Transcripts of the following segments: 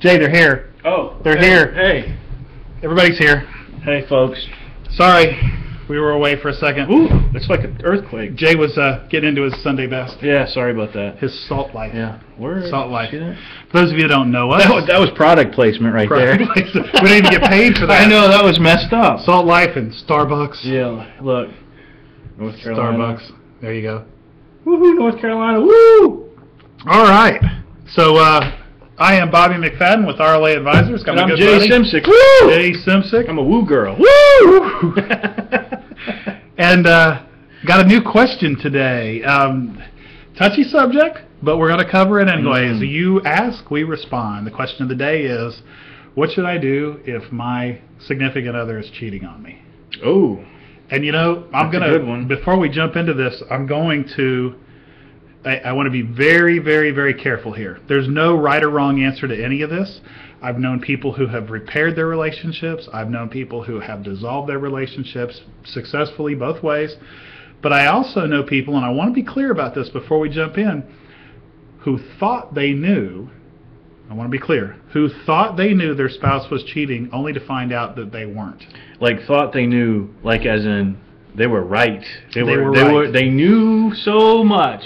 Jay, they're here. Oh, They're hey, here. Hey, Everybody's here. hey, folks. Sorry, we were away for a second. Ooh, it's like an earthquake. Jay was uh, getting into his Sunday best, Yeah, sorry about that. his salt life. Yeah, where Salt life. That? For those of you who don't know us, That was, that was product placement right there. Placement. we didn't even get paid for that. I know that was messed up. Salt Life and Starbucks. Yeah, look, North Carolina. Starbucks. There you go. Woohoo, North Carolina. Woo! All right. So uh, I am Bobby McFadden with RLA Advisors. Got And I'm Jay buddy, Simsick. Woo! Jay Simsick. I'm a woo girl. Woo! and uh, got a new question today. Um, touchy subject, but we're going to cover it anyways. Mm. You ask, we respond. The question of the day is, what should I do if my significant other is cheating on me? Oh, And you know, I'm gonna before we jump into this, I'm going to I, I want to be very, very, very careful here. There's no right or wrong answer to any of this. I've known people who have repaired their relationships. I've known people who have dissolved their relationships successfully both ways. But I also know people, and I want to be clear about this before we jump in, who thought they knew. I want to be clear. Who thought they knew their spouse was cheating, only to find out that they weren't. like thought they knew, like as in they were right. They, They were, were they right. were they knew so much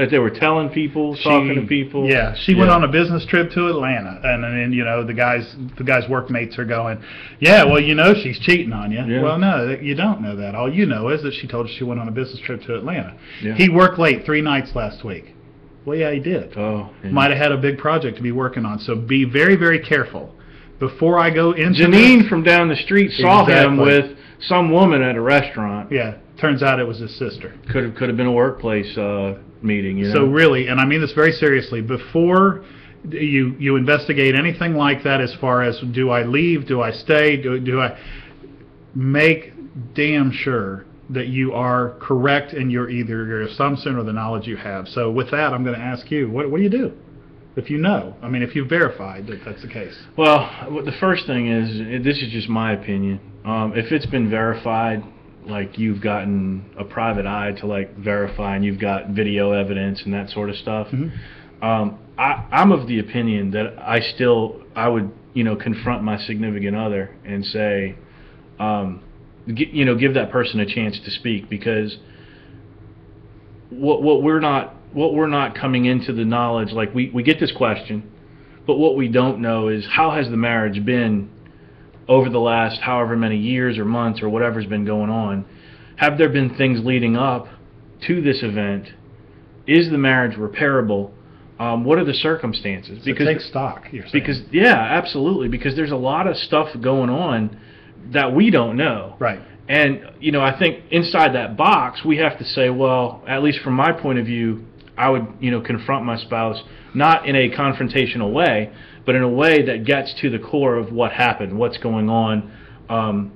that they were telling people, talking to people. Yeah, she went on a business trip to Atlanta, and then you know the guys, the guys' workmates are going, "Yeah, well, you know she's cheating on you." Yeah. Well, no, you don't know that. All you know is that she told you she went on a business trip to Atlanta. Yeah. He worked late three nights last week. Well, yeah, he did. Oh, yeah. Might have had a big project to be working on. So be very, very careful before I go into Janine this- from down the street saw him with some woman at a restaurant. Yeah, turns out it was his sister. Could have could have been a workplace uh, meeting. You know? So really, and I mean this very seriously, before you you investigate anything like that, as far as do I leave, do I stay, do do I make damn sure that you are correct in your either your assumption or the knowledge you have. So with that, I'm going to ask you, what what do you do if you know? I mean, if you've verified that that's the case. Well, the first thing is, this is just my opinion. Um, if it's been verified, like you've gotten a private eye to like verify, and you've got video evidence and that sort of stuff, Mhm. um, I, I'm of the opinion that I still, I would, you know, confront my significant other and say, um, gi- you know, give that person a chance to speak because what what we're not what we're not coming into the knowledge like we we get this question but what we don't know is how has the marriage been over the last however many years or months or whatever's been going on have there been things leading up to this event is the marriage repairable um, what are the circumstances So take stock. Because yeah absolutely because there's a lot of stuff going on that we don't know right. and you know, I think inside that box, we have to say, well, at least from my point of view, I would you know confront my spouse not in a confrontational way, but in a way that gets to the core of what happened, what's going on. Um,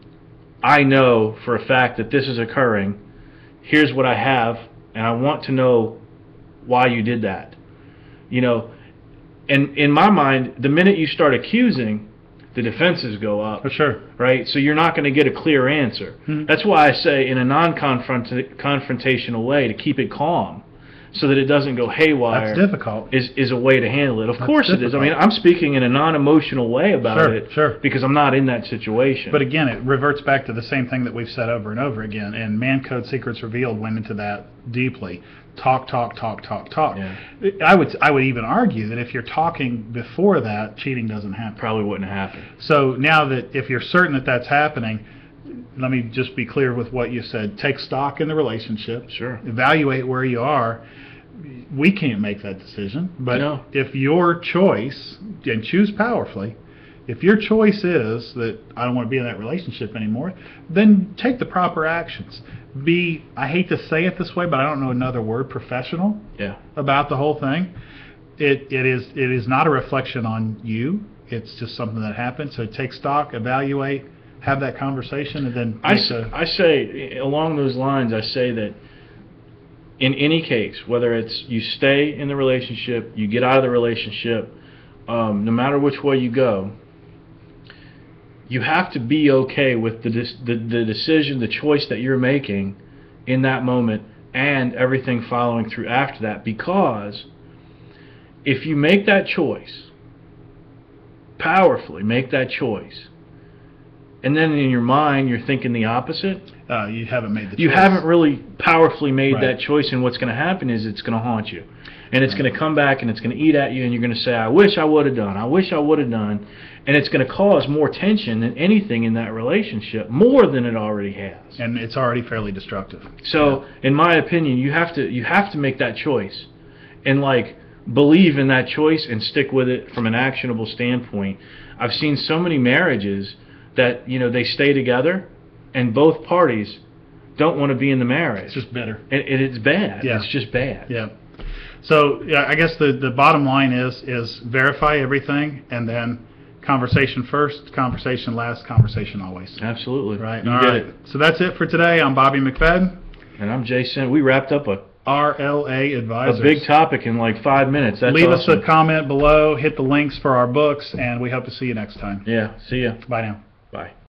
I know for a fact that this is occurring. Here's what I have, and I want to know why you did that. You know, and in my mind, the minute you start accusing, the defenses go up For sure. right? So you're not going to get a clear answer. Mhm. That's why I say in a non-confrontational way to keep it calm, so that it doesn't go haywire. That's difficult. Is is a way to handle it. Of That's course it is. I mean, I'm speaking in a non-emotional way about Sure, it sure. because I'm not in that situation. But again, it reverts back to the same thing that we've said over and over again. And Mancode Secrets Revealed went into that deeply. Talk, talk, talk, talk, talk. Yeah. I would I would even argue that if you're talking before that, cheating doesn't happen. probably wouldn't happen. So now that if you're certain that that's happening, let me just be clear with what you said. Take stock in the relationship. Sure. Evaluate where you are. We can't make that decision, but No. if your choice and choose powerfully, if your choice is that I don't want to be in that relationship anymore, then take the proper actions. Be I hate to say it this way, but I don't know another word, professional Yeah. about the whole thing. It it is it is not a reflection on you. It's just something that happened. So take stock, evaluate, have that conversation, and then I, make s- a- I say along those lines I say that in any case whether it's you stay in the relationship you get out of the relationship um, no matter which way you go you have to be okay with the, the the decision the choice that you're making in that moment and everything following through after that. Because if you make that choice powerfully make that choice, and then in your mind you're thinking the opposite, Uh, you haven't made the you choice. haven't really powerfully made Right. that choice, and what's going to happen is it's going to haunt you. And it's going to come back and it's going to eat at you, and you're going to say, I wish I would have done, I wish I would have done. And it's going to cause more tension than anything in that relationship, more than it already has. and it's already fairly destructive. So, in my opinion, you have to you have to make that choice, and like believe in that choice and stick with it from an actionable standpoint. I've seen so many marriages that you know they stay together, and both parties don't want to be in the marriage. It's just bitter. and, and it's bad. Yeah. It's just bad. Yeah. So yeah, I guess the the bottom line is is verify everything and then conversation first, conversation last, conversation always. Absolutely. Right. You All get right. it. So that's it for today. I'm Bobby McFadden, And I'm Jason. We wrapped up a, RLA a big topic in like five minutes. That's Leave awesome. us a comment below, hit the links for our books, and we hope to see you next time. Yeah. See ya. Bye now. Bye.